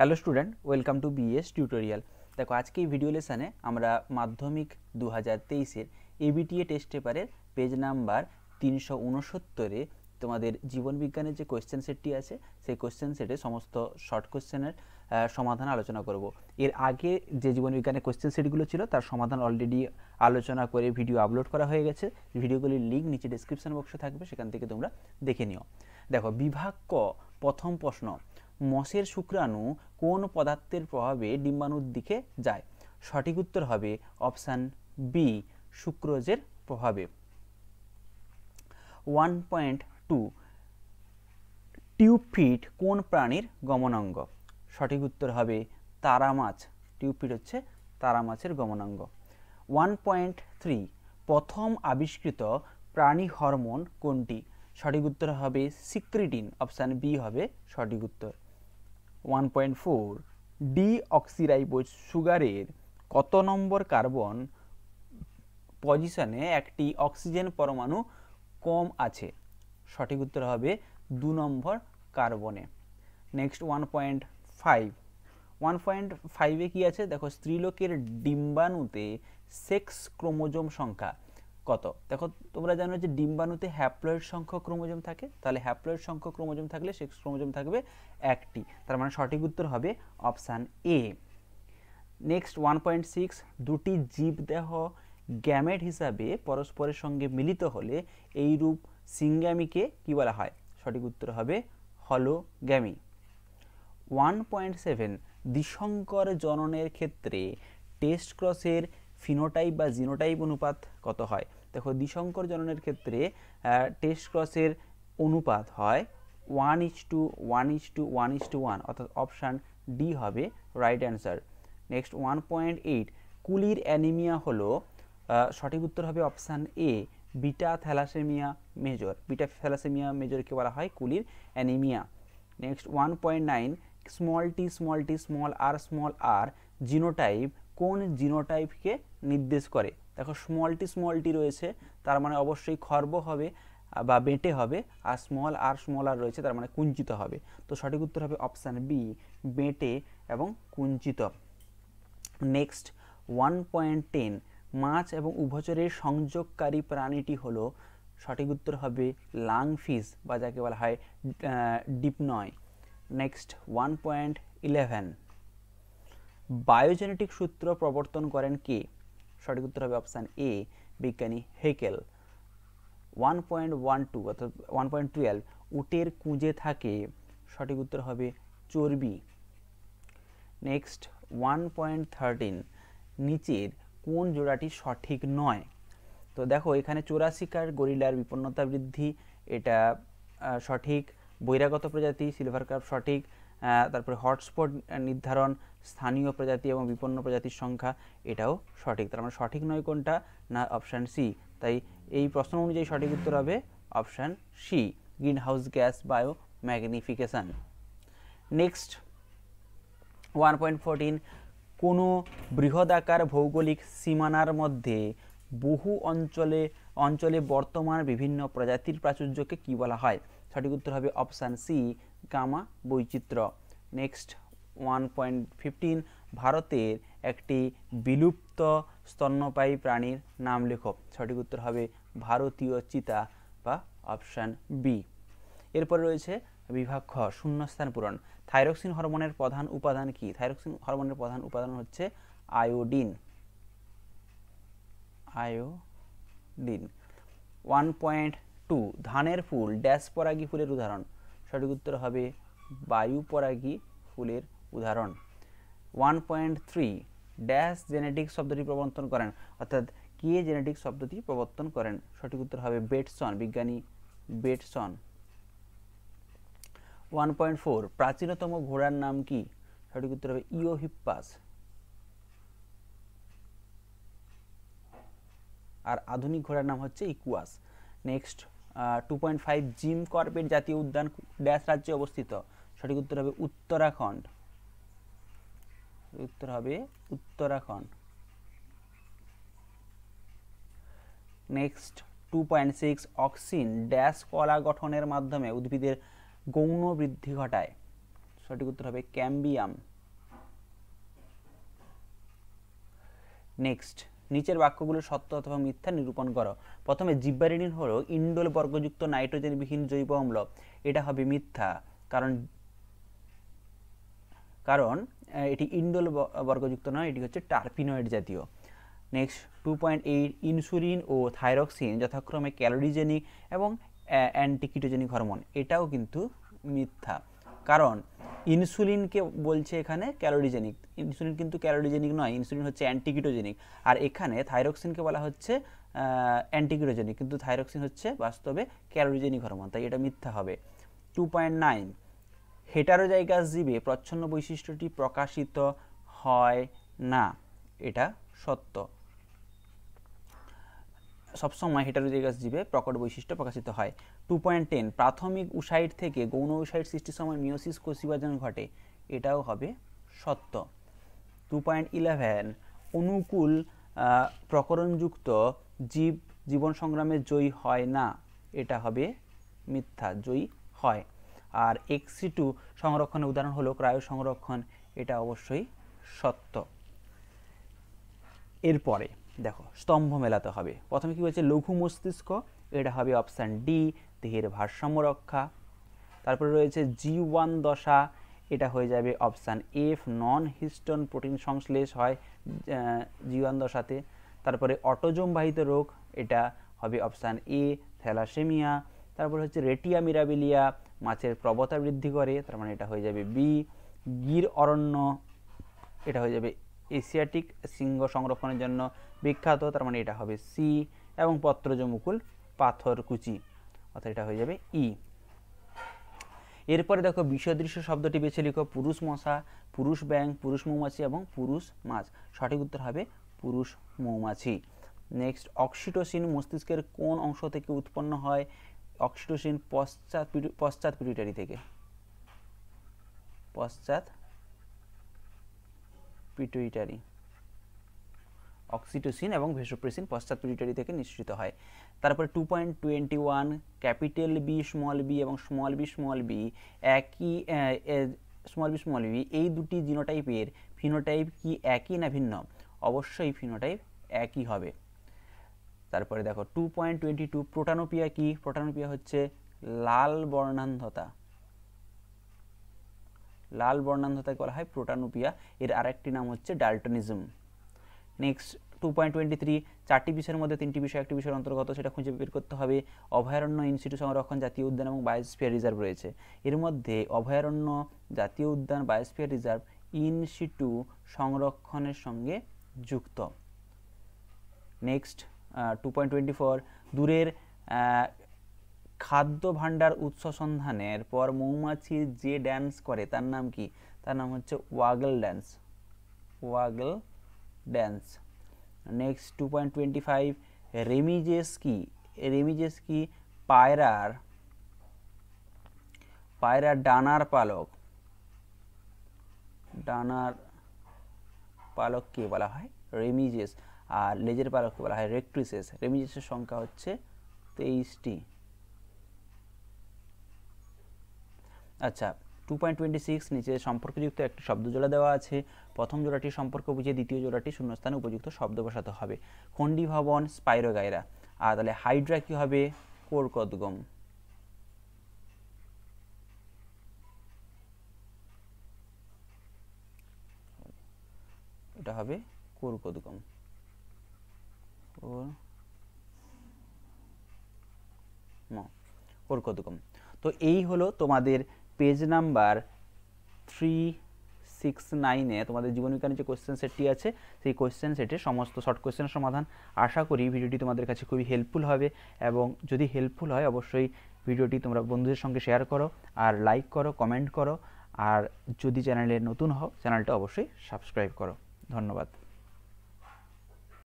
Hello student, welcome to BS tutorial. দেখো, আজকে এই ভিডিও লেসনে আমরা মাধ্যমিক দু হাজার তেইশের এবিটিএ টেস্ট পেপারের পেজ নাম্বার তিনশো উনসত্তরে তোমাদের জীবন বিজ্ঞানের যে কোয়েশ্চেন সেটটি আছে, সেই কোয়েশ্চেন সেটে সমস্ত শর্ট কোয়েশ্চেনের সমাধান আলোচনা করব। এর আগে যে জীবন বিজ্ঞানের কোয়েশ্চেন সেটগুলো ছিল, তার সমাধান অলরেডি আলোচনা করে ভিডিও আপলোড করা হয়ে গেছে। ভিডিওগুলির লিঙ্ক নিচে ডিসক্রিপশন বক্সে থাকবে, সেখান থেকে তোমরা দেখে নিও। দেখো, বিভাগ ক, প্রথম প্রশ্ন। মশের শুক্রাণু কোন পদার্থের প্রভাবে ডিম্বাণুর দিকে যায়? সঠিক উত্তর হবে অপশান বি শুক্রোজের প্রভাবে। ওয়ান পয়েন্ট টু টিউবফিট কোন প্রাণীর গমনাঙ্গ? সঠিক উত্তর হবে তারা মাছ। টিউবফিট হচ্ছে তারা মাছের গমনাঙ্গ। ওয়ান পয়েন্ট থ্রি প্রথম আবিষ্কৃত প্রাণী হরমোন কোনটি? সঠিক উত্তর হবে সিক্রিটিন অপশান বি হবে সঠিক উত্তর। One point four deoxyribose সুগারের কত নম্বর কার্বন পজিশনে একটি অক্সিজেন পরমাণু কম আছে? সঠিক উত্তর হবে দু নম্বর কার্বনে next one point five one point ফাইভে কী আছে? দেখো, স্ত্রীলোকের ডিম্বাণুতে সেক্স ক্রোমোজোম সংখ্যা। কত? দেখো, তোমরা জানো যে ডিম্বাণুতে হ্যাপ্লয়েড সংখ্যক ক্রোমোজোম থাকে। তাহলে হ্যাপ্লয়েড সংখ্যক ক্রোমোজোম থাকলে সেক্স ক্রোমোজোম থাকবে একটি। তার মানে সঠিক উত্তর হবে option A next one point six দুটি জীবদেহ গ্যামেট হিসাবে পরস্পরের সঙ্গে মিলিত হলে এই রূপ সিঙ্গামিকে কি বলা হয়? সঠিক উত্তর হবে হলোগ্যামি ওয়ান পয়েন্ট সেভেন দ্বিশঙ্কর জননের ক্ষেত্রে টেস্ট ক্রসের ফিনোটাইপ বা জিনোটাইপ অনুপাত কত হয়? দেখো দ্বিশঙ্কর জননের ক্ষেত্রে টেস্ট ক্রসের অনুপাত হয় one is to one is to one is to one অর্থাৎ অপশান ডি হবে right answer next one point eight কুলির anaemia হলো সঠিক উত্তর হবে option A beta thalassaemia major beta thalassaemia মেজরকে বলা হয় কুলির anaemia next one point nine small T small T small R small R genotype কোন জিনোটাইপকে নির্দেশ করে? দেখো স্মল টি স্মল টি রয়েছে, তার মানে অবশ্যই খর্ব হবে বা বেঁটে হবে, আর স্মল আর স্মল আর রয়েছে, তার মানে কুঞ্চিত হবে। তো সঠিক উত্তর হবে অপশান বি বেঁটে এবং কুঞ্চিত। নেক্সট ওয়ান পয়েন্ট টেন মাছ এবং উভচরের সংযোগকারী প্রাণীটি হলো, সঠিক উত্তর হবে লাং ফিস বা যাকে বলা হয় Dipnoi next one point eleven biogenetic সূত্র প্রবর্তন করেন কে? সঠিক উত্তর হবে অপশান এ, বিজ্ঞানী Haeckel. One point one two অর্থাৎ ওয়ান পয়েন্ট টুয়েলভ উটের কুঁজে থাকে, সঠিক উত্তর হবে চর্বি। নেক্সট ওয়ান পয়েন্ট থার্টিন নিচের কোন জোড়াটি সঠিক নয়? তো দেখো, এখানে চোরাশিকার গরিলার বিপন্নতা বৃদ্ধি, এটা সঠিক। বহিরাগত প্রজাতি সিলভার কার্প সঠিক। তারপরে হটস্পট নির্ধারণ, স্থানীয় প্রজাতি এবং বিপন্ন প্রজাতির সংখ্যা, এটাও সঠিক। তার মানে সঠিক নয় কোনটা না অপশান সি তাই এই প্রশ্ন অনুযায়ী সঠিক উত্তর হবে option C greenhouse gas biomagnification next one point fourteen কোনো বৃহদাকার ভৌগোলিক সীমানার মধ্যে বহু অঞ্চলে অঞ্চলে বর্তমান বিভিন্ন প্রজাতির প্রাচুর্যকে কি বলা হয়? সঠিক উত্তর হবে অপশান সি, গামা বৈচিত্র্য। নেক্সট ওয়ান পয়েন্ট ফিফটিন ভারতের একটি বিলুপ্ত স্তন্যপায়ী প্রাণীর নাম লেখো। সঠিক উত্তর হবে ভারতীয় চিতা বা অপশান বি এরপরে রয়েছে বিভাগ খ, শূন্যস্থান পূরণ। থাইরক্সিন হরমোনের প্রধান উপাদান কি? থাইরক্সিন হরমোনের প্রধান উপাদান হচ্ছে iodine. Iodine. One point two, ধানের ফুল ড্যাশ পরাগী ফুলের উদাহরণ। সঠিক উত্তর হবে বায়ু পরাগী ফুলের উদাহরণ। One point three, dash genetic শব্দটি প্রবর্তন করেন, অর্থাৎ কে জেনেটিক শব্দটি প্রবর্তন করেন? সঠিক উত্তর হবে বেটসন, বিজ্ঞানী বেটসন। ওয়ান পয়েন্ট ফোর, প্রাচীনতম ঘোড়ার নাম কি? সঠিক উত্তর হবে ইওহিপ্পাস আর আধুনিক ঘোড়ার নাম হচ্ছে Equus. Next two point five Jim Corbett জাতীয় উদ্যান ড্যাশ রাজ্যে অবস্থিত। সঠিক উত্তর হবে উত্তরাখণ্ড। উত্তর হবে Uttarakhand. Next two point six auxin dash কলা গঠনের মাধ্যমে উদ্ভিদের গৌণ বৃদ্ধি ঘটায়। সঠিক উত্তর হবে ক্যাম্বিয়াম। নেক্সট নিচের বাক্যগুলো সত্য অথবা মিথ্যা নিরূপণ করো। প্রথমে জিব্বারিনিন হলো ইন্ডোল বর্গযুক্ত নাইট্রোজেনবিহীন জৈব অম্ল। এটা হবে মিথ্যা, কারণ কারণ এটি ইন্ডোল বর্গযুক্ত নয়, এটি হচ্ছে টার্পিনয়েড জাতীয়। Next two point eight insulin ও থাইরক্সিন যথাক্রমে ক্যালোরিজেনিক এবং অ্যান্টিকিটোজেনিক হরমোন এটাও কিন্তু মিথ্যা। কারণ ইনসুলিনকে বলছে এখানে ক্যালোরিজেনিক। ইনসুলিন কিন্তু ক্যালোরিজেনিক নয়, ইনসুলিন হচ্ছে অ্যান্টিকিটোজেনিক। আর এখানে থাইরক্সিনকে বলা হচ্ছে অ্যান্টিকিটোজেনিক। কিন্তু থাইরক্সিন হচ্ছে বাস্তবে ক্যালোরিজেনিক হরমোন, তাই এটা মিথ্যা হবে। টু পয়েন্ট নাইন, হেটারোজাইগাস জীবে প্রচ্ছন্ন বৈশিষ্ট্যটি প্রকাশিত হয় না, এটা সত্য। সবসময় হেটারোজাইগাস জীবে প্রকট বৈশিষ্ট্য প্রকাশিত হয়। টু পয়েন্ট টেন প্রাথমিক উসাইড থেকে গৌণ উসাইড সৃষ্টির সময় মিওসিস কোষবিভাজন ঘটে, এটাও হবে সত্য। টু পয়েন্ট ইলেভেন অনুকূল প্রকরণযুক্ত জীব জীবন সংগ্রামে জয়ী হয় না, এটা হবে মিথ্যা, জয়ী হয়। আর এক্সি টু সংরক্ষণের উদাহরণ হলো ক্রায়ো সংরক্ষণ, এটা অবশ্যই সত্য। এরপরে দেখো, স্তম্ভ মেলাতে হবে। প্রথমে কি বলছে, লঘু মস্তিষ্ক, এটা হবে অপশান ডি দেহের ভারসাম্য রক্ষা। তারপরে রয়েছে জি ওয়ান দশা, এটা হয়ে যাবে option F non histone protein সংশ্লেষ হয় জি ওয়ান দশাতে। তারপরে অটোজোম বাহিত রোগ, এটা হবে অপশান এ থ্যালাসেমিয়া। তারপরে হচ্ছে রেটিয়া মিরাবিলিয়া, মাছের প্রবতা বৃদ্ধি করে, তার মানে এটা হয়ে যাবে বি গির অরণ্য, এটা হয়ে যাবে এশিয়াটিক সিংহ সংরক্ষণের জন্য বিখ্যাত, তার মানে এটা হবে সি এবং পত্রজ মুকুল পাথরকুচি, অর্থাৎ এটা হয়ে যাবে ই। এরপরে দেখো বিষদৃশ্য শব্দটি বেছে লিখো, পুরুষ মশা, পুরুষ ব্যাং পুরুষ মৌমাছি এবং পুরুষ মাছ। সঠিক উত্তর হবে পুরুষ মৌমাছি। নেক্সট অক্সিটোসিন মস্তিষ্কের কোন অংশ থেকে উৎপন্ন হয়? অক্সিটোসিন পশ্চাৎ পশ্চাৎ পিটুইটারি থেকে। পশ্চাৎ পিটুইটারি অক্সিটোসিন এবং ভেসোপ্রেসিন পশ্চাৎ পিটুইটারি থেকে নিঃসৃত হয়। তারপরে two point twenty one capital B small B এবং স্মল বি স্মল বি একই স্মল বি স্মল বি এই দুটি জিনোটাইপের ফিনোটাইপ কি একই না ভিন্ন? অবশ্যই ফিনোটাইপ একই হবে। তারপরে দেখো two point twenty two protanopia কি? প্রোটানোপিয়া হচ্ছে লাল বর্ণান্ধতা। লাল বর্ণান্ধতাকে বলা হয় প্রোটানোপিয়া। এর আরেকটি নাম হচ্ছে Daltonism. Next two point twenty three চারটি বিষয়ের মধ্যে তিনটি বিষয়, একটি বিষয়ের অন্তর্গত, সেটা খুঁজে বের করতে হবে। অভয়ারণ্য ইনস্টিটিউট সংরক্ষণ, জাতীয় উদ্যান এবং বায়োস্ফিয়ার রিজার্ভ রয়েছে। এর মধ্যে অভয়ারণ্য, জাতীয় উদ্যান বায়োস্ফিয়ার রিজার্ভ ইনস্টিটু সংরক্ষণের সঙ্গে যুক্ত। Next two point twenty four দূরের খাদ্য ভাণ্ডার উৎস সন্ধানের পর মৌমাছি যে ড্যান্স করে, তার নাম কি? তার নাম হচ্ছে waggle dance waggle dance next two point twenty five remiges কি? রেমিজেস কি? পায়রার পায়রার ডানার পালক। ডানার পালককে বলা হয়? রেমিজেস আর লেজের পালককে বলা হয়? রেক্ট্রিসেস রেমিজেসের সংখ্যা হচ্ছে তেইশটি। আচ্ছা টু পয়েন্ট টোয়েন্টি সিক্স নিচে সম্পর্কযুক্ত একটি শব্দ জোড়া দেওয়া আছে। প্রথম জোড়াটি সম্পর্ক বুঝিয়ে দ্বিতীয় জোড়াটি শূন্যস্থানে উপযুক্ত শব্দ বসাতে হবে। খন্ডি ভবন স্পাইরোগাইরা আর তাহলে হাইড্রা কী হবে? কোরকদগম এটা হবে কোরকদগম কোরকদগম তো এই হলো তোমাদের পেজ নাম্বার থ্রি সিক্স নাইনে তোমাদের জীবনবিজ্ঞানের যে কোয়েশ্চেন সেটটি আছে, সেই কোয়েশ্চেন সেটের সমস্ত শর্ট কোয়েশ্চেনের সমাধান আশা করি ভিডিওটি তোমাদের কাছে খুবই হেল্পফুল হবে এবং যদি হেল্পফুল হয়, অবশ্যই ভিডিওটি তোমরা বন্ধুদের সঙ্গে শেয়ার করো আর লাইক করো কমেন্ট করো আর যদি চ্যানেলে নতুন হও চ্যানেলটা অবশ্যই সাবস্ক্রাইব করো। ধন্যবাদ।